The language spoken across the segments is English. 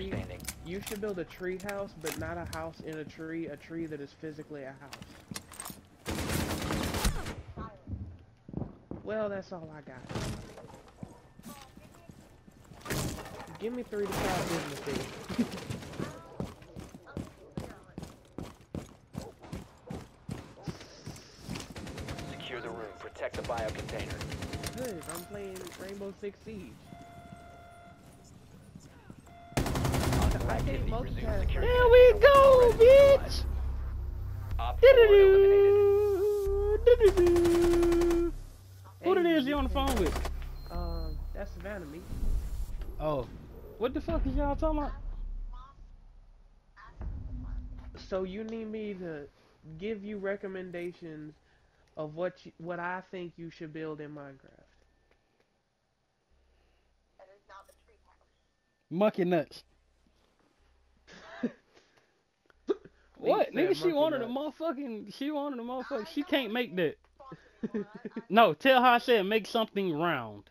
tree. standing. You should build a tree house, but not a house in a tree. A tree that is physically a house. Well, that's all I got. Give me three to five business days. Secure the room. Protect the bio container. Good. I'm playing Rainbow Six Siege. There we go, bitch. Who it Hey, is you on the phone with? Um, that's Savannah me. Oh, what the fuck is y'all talking about? So you need me to give you recommendations of what you, what I think you should build in Minecraft. Monkey nuts. What? said Nigga, she monkey wanted a motherfucking. She wanted a motherfucking. She can't make that. No, tell her I said make something round.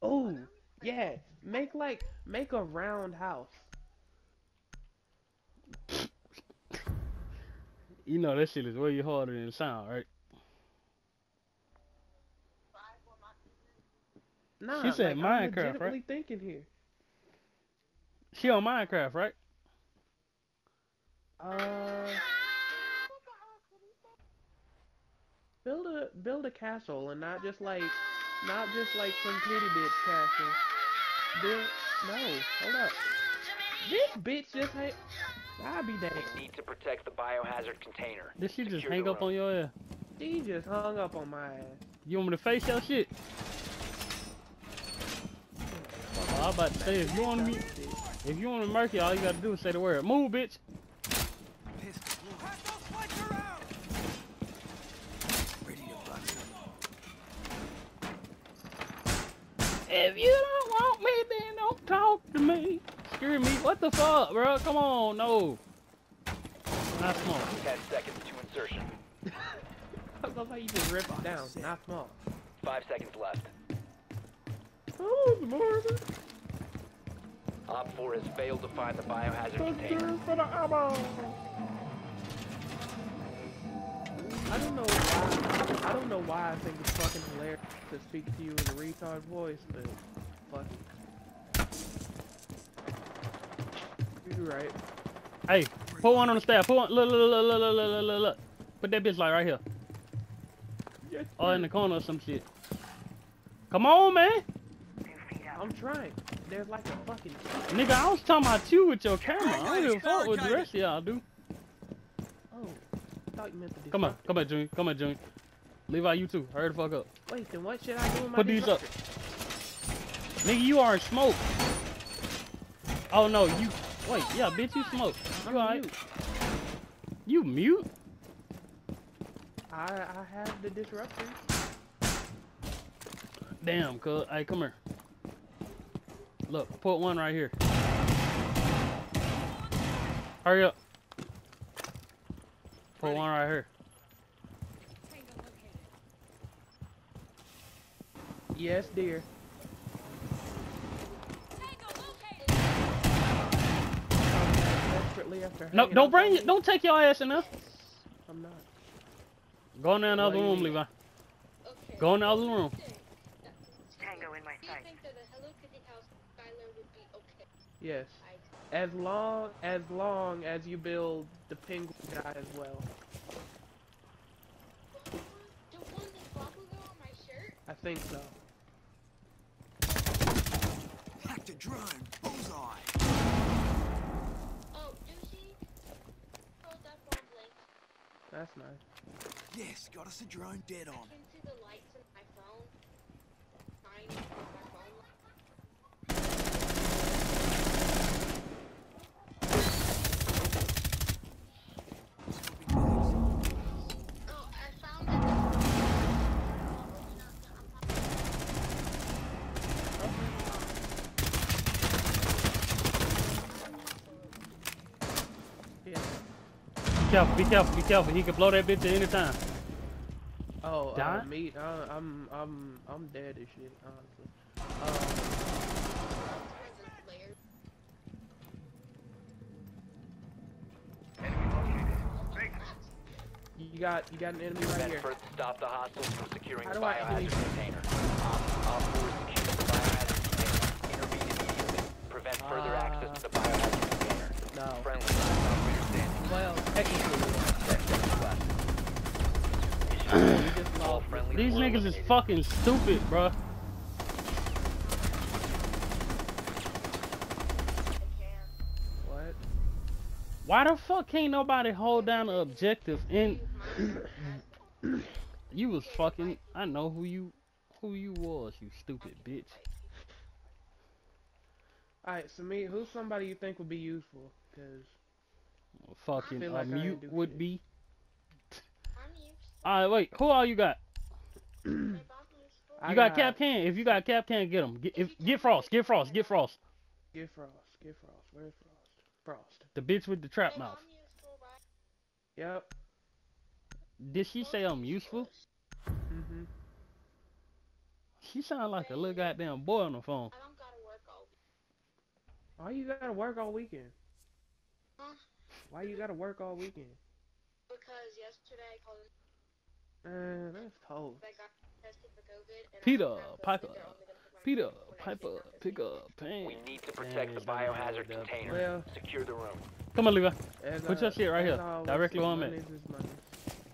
Oh, yeah. Make like make a round house. You know that shit is way harder than sound, right? Nah, She said like, I'm Minecraft, right? thinking here. She on Minecraft, right? Uh, build a build a castle and not just like not just like some pretty bitch castle. Build no, hold up. This bitch just had. I be damned. Need to protect the biohazard container. Did she just Secure hang up room. on your ass? She just hung up on my ass. You want me to face your shit? Oh, I was about to say if you want me, if you want to murk you, all you gotta do is say the word. Move, bitch. If you don't want me, then don't talk to me. Screw me. What the fuck, bro? Come on, no. Not small. Ten seconds to insertion. I love how you just rip it down. Not small. Five seconds left. Oh, Marvin. Op 4 has failed to find the biohazard container. For the ammo. I don't know why. I don't know why I think it's fucking hilarious to speak to you in a retard voice, but fuck it. You're right. Hey, put one on the staff. Put one. Look, look, look, look, look, look, look, look. Put that bitch like right here. Yes, Or in the corner or some shit. Come on, man. I'm trying. There's like a fucking. Nigga, I was talking about you with your camera. I don't give a fuck what the rest of y'all do. I thought you meant the. Come on, come on, Junior. Come on, Junior. Leave out you too. Hurry the fuck up. Wait, then what should I do with my Put these up. Nigga, you are in smoke. Oh no, you. Wait, yeah, bitch, you smoke. You alright? mute. You mute? I I have the disruptor. Damn, cuz. Hey, come here. Look, put one right here. Hurry up. Put one right here. Yes, dear. After No, don't bring it. Don't take your ass in there. I'm not. Go in the other What do you room, mean? Levi. Go in the other room. Tango in my sight. think that the Hello Kitty house Skylar would be okay? Yes. As long as long as you build the penguin guy as well. The one that on my shirt? I think so. Hacked a drone. Bullseye. Oh, Douchey? Oh, that phone blank. That's nice. Yes, got us a drone dead on. careful, be careful, be careful. He can blow that bitch at any time. Oh, Uh, me, uh, I'm, I'm, I'm dead as shit, honestly. Uh, you got, you got an enemy right here. Stop the hostiles from securing How the biohazard container. Op, the biohazard container. Intervene immediately. Prevent further uh, access to the biohazard container. No. Friendly. Well, technically, Ten seconds left. we just All lost. friendlies These niggas is fucking stupid, bro. What? Why the fuck can't nobody hold down the objective and you was fucking I know who you who you was, you stupid bitch. Alright, so me, who's somebody you think would be useful? Cause Fucking feel uh, like I mute would shit. be. I'm. Alright, wait, who all you got? If I'm useful. You I got, Kapkan. If you got Kapkan, get him. Get, if, get Frost. Get Frost. Get Frost. Get Frost. Get Frost. Where's Frost? Frost. The bitch with the trap If mouth. I'm useful, right? Yep. Did she say I'm useful? Mhm. She sound like a little goddamn boy on the phone. I don't gotta work all week. Why you gotta work all weekend? Huh? Why you gotta work all weekend? Because yesterday I called Man, that's cold. I got tested for COVID. Peter, I have COVID, Piper, they're only gonna put my Peter, name when Piper, pick up, pain. We need to protect the Dang, that biohazard nigga container. Well, Secure the room. Come on, Levi. as Put I- your shit right here, I always directly on me. monies is monies.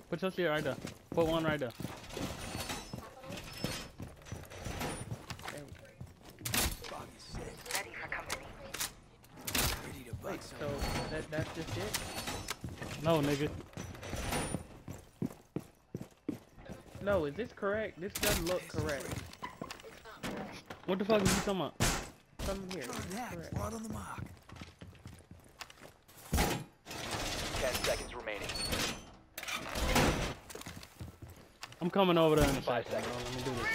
Put your shit right there. Put one right there. There we go. Bug is set. Ready for company. Ready to bug Wait, some. so that that's just it? No, nigga. No, is this correct? This doesn't look correct. It's not correct. What the fuck is you talking about? Come here. Drone This is hack correct. right on the mark. Ten seconds remaining. I'm coming over there in a Five second, bro. seconds. Let me do this.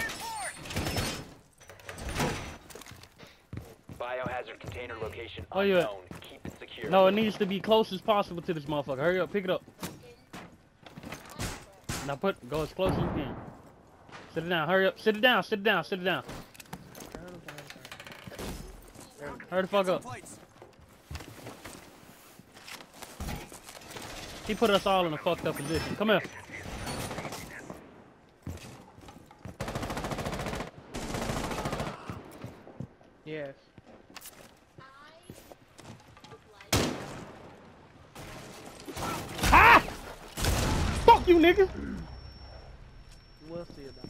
Biohazard container location Oh, yeah. No, it needs to be close as possible to this motherfucker. Hurry up, pick it up. Now put, go as close as you can. Sit it down, hurry up. Sit it down, sit it down, sit it down. Hurry the fuck up. He put us all in a fucked up position. Come here. Yes. Ha! Fuck you, nigga. We'll see about that.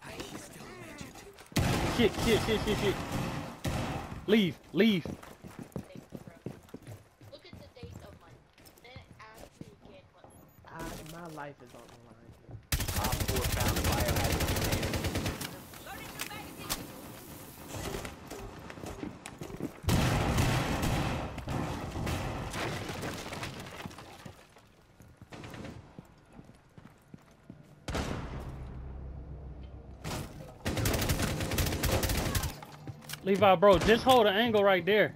Hey, he's still a legend. Shit, shit, shit, shit, shit. Leave, leave. Look at the date of my. Then it asks me again what. I, my life is on the line. here. Op 4 found the biohazard container. Levi, bro, just hold the angle right there.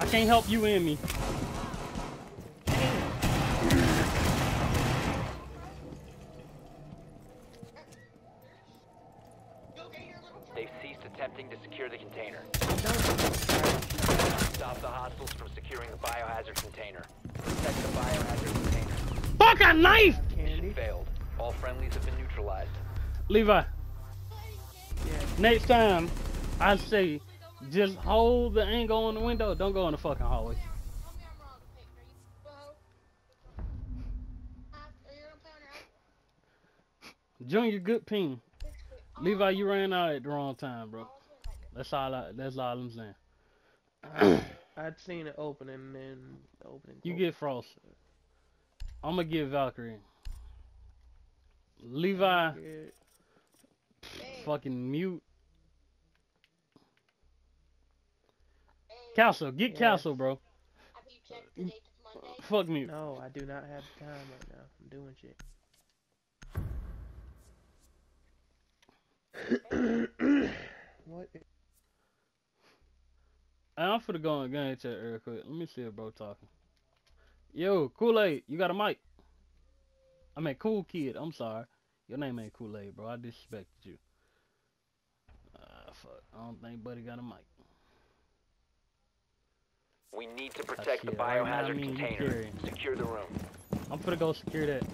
I can't help you and me. They've ceased attempting to secure the container. Stop the hostiles from securing the biohazard container. Protect the biohazard container. Fuck a knife! Friendlies have been neutralized. Levi, Yeah. next time I say just hold the angle on the window. Don't go in the fucking hallway. Tell me I'm wrong. Hey, are you. Whoa. Huh? Are you gonna play on your iPhone? Junior, good ping. Levi, you ran out at the wrong time, bro. That's all. I, that's all I'm saying. I'd seen it open and then opening. You get Frost. I'm gonna get Valkyrie. Levi, Get- fucking mute. Castle, get Yes. Castle, bro. Have you checked the date of Monday? Fuck mute. No, I do not have the time right now. I'm doing shit. what? i- I'm finna go on gun chat real quick. Let me see if bro talking. Yo, Kool Aid, you got a mic? I mean, cool kid. I'm sorry. Your name ain't Kool Aid, bro. I disrespected you. Uh, fuck. I don't think Buddy got a mic. We need to ah, protect the biohazard I mean, container. Secure the room. I'm gonna go secure that.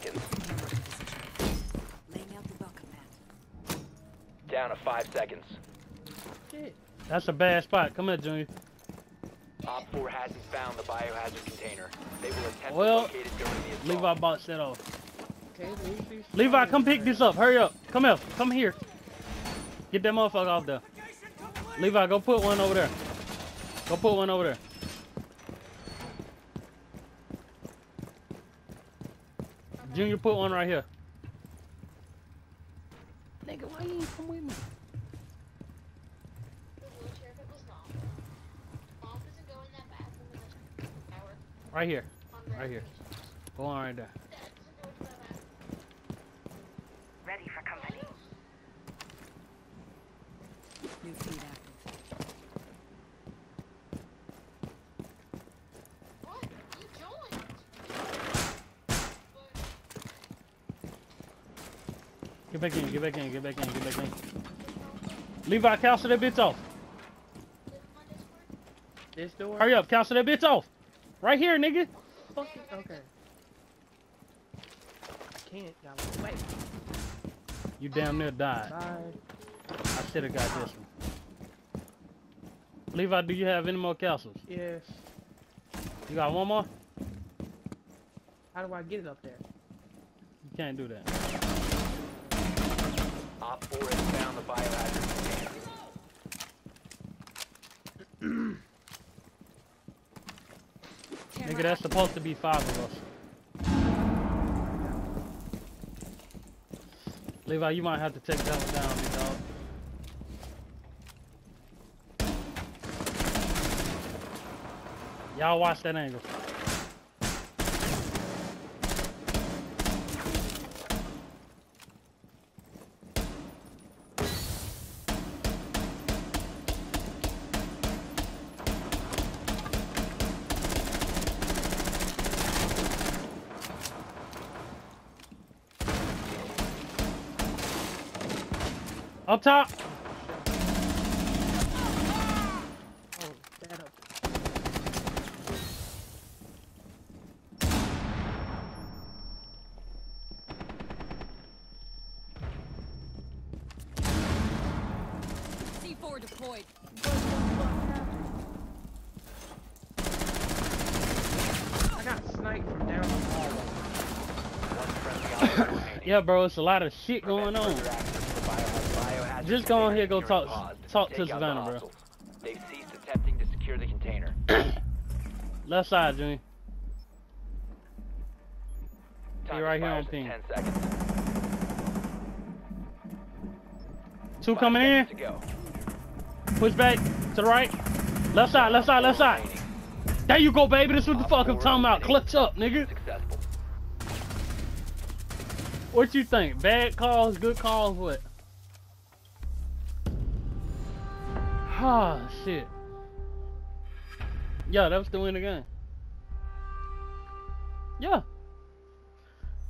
Seconds. Laying out the welcome mat. Down to five seconds. Shit. That's a bad spot. Come here, Junior. Op 4 hasn't found the biohazard container. They will attempt Well, to locate it during the assault. Levi box that off. Okay, Levi, come pick this up. Hurry up. Come here. Come here. Get that motherfucker off there. Levi, go put one over there. Go put one over there. Junior, put one right here. Nigga, why you ain't come with me? The wheelchair if it was not. Mom doesn't go in that bathroom in the shower. Right here. Right here. Go on right there. Dad doesn't go into that bathroom. Ready for company. New feed active. What? You joined. Get back in, get back in, get back in, get back in. Levi, cancel that bitch off. But my Discord. This door. Hurry up, cancel that bitch off. Right here, nigga. Fucking okay. I can't. Y'all wait. You damn near died. Bye. I should have got this one. Levi, do you have any more castles? Yes. You got one more? How do I get it up there? You can't do that. Op 4 has found the biohazard container. Nigga, that's supposed to be five of us. Levi, you might have to take that one down, big dog. Y'all watch that angle. Yeah, bro, it's a lot of shit going on. further access to the biohazard Just go on here, go talk- talk to the Savannah, bro. They've ceased attempting to secure the container. Left side, Junior. Time right here on ping. 10 seconds. Two Five coming in. Push back to the right. Left side, left side, left side. There you go, baby. This is what the fuck I'm talking about. Clutch up, nigga. Successful. What you think? Bad calls, good calls, what? Ah, shit. Yeah, that was the win again. Yeah.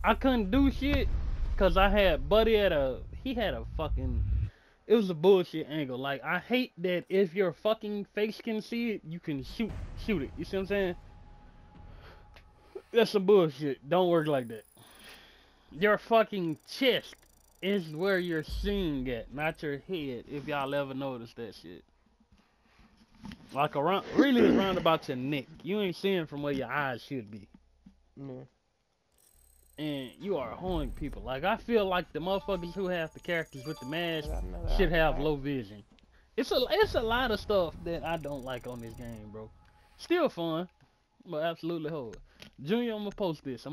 I couldn't do shit because I had Buddy at a, he had a fucking, it was a bullshit angle. Like, I hate that if your fucking face can see it, you can shoot, shoot it. You see what I'm saying? That's some bullshit. Don't work like that. Your fucking chest is where you're seeing at, not your head. If y'all ever noticed that shit. Like around, really around about your neck. You ain't seeing from where your eyes should be, Yeah. and you are holding people. Like I feel like the motherfuckers who have the characters with the mask should have low vision. It's a it's a lot of stuff that I don't like on this game, bro. Still fun, but absolutely hold. Junior, I'm gonna post this. I'm